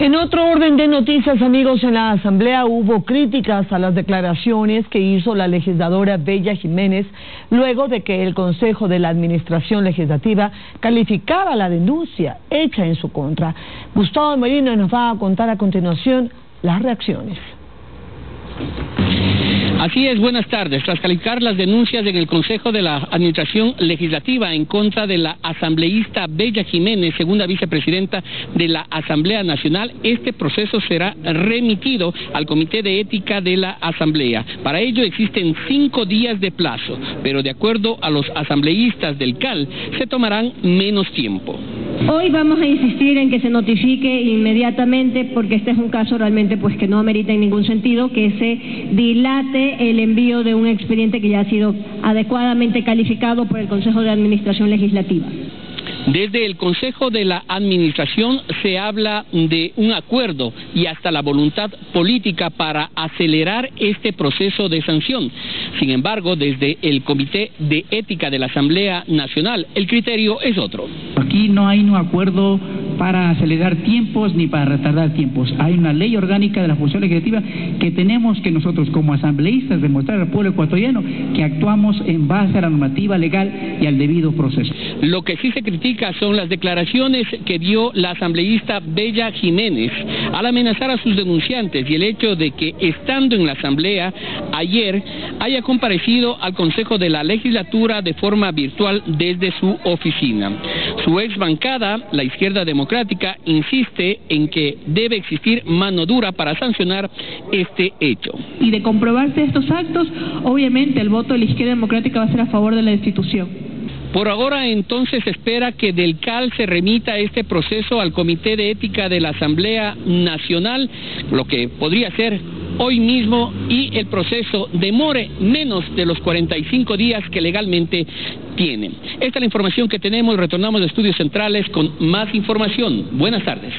En otro orden de noticias, amigos, en la Asamblea hubo críticas a las declaraciones que hizo la legisladora Bella Jiménez luego de que el Consejo de la Administración Legislativa calificara la denuncia hecha en su contra. Gustavo Merino nos va a contar a continuación las reacciones. Así es, buenas tardes. Tras calificar las denuncias en el Consejo de la Administración Legislativa en contra de la asambleísta Bella Jiménez, segunda vicepresidenta de la Asamblea Nacional, este proceso será remitido al Comité de Ética de la Asamblea. Para ello existen cinco días de plazo, pero de acuerdo a los asambleístas del CAL, se tomarán menos tiempo. Hoy vamos a insistir en que se notifique inmediatamente, porque este es un caso realmente pues que no amerita en ningún sentido que se dilate el envío de un expediente que ya ha sido adecuadamente calificado por el Consejo de Administración Legislativa. Desde el Consejo de la Administración se habla de un acuerdo y hasta la voluntad política para acelerar este proceso de sanción. Sin embargo, desde el Comité de Ética de la Asamblea Nacional, el criterio es otro. Aquí no hay un acuerdo para acelerar tiempos ni para retardar tiempos. Hay una ley orgánica de la función legislativa que tenemos que nosotros como asambleístas demostrar al pueblo ecuatoriano que actuamos en base a la normativa legal y al debido proceso. Lo que sí se critica son las declaraciones que dio la asambleísta Bella Jiménez al amenazar a sus denunciantes y el hecho de que estando en la asamblea ayer haya comparecido al Consejo de la Legislatura de forma virtual desde su oficina. Su ex bancada, la izquierda democrática, insiste en que debe existir mano dura para sancionar este hecho. Y de comprobarse estos actos, obviamente el voto de la izquierda democrática va a ser a favor de la destitución. Por ahora entonces espera que del CAL se remita este proceso al Comité de Ética de la Asamblea Nacional, lo que podría ser hoy mismo y el proceso demore menos de los 45 días que legalmente tiene. Esta es la información que tenemos. Retornamos de Estudios Centrales con más información. Buenas tardes.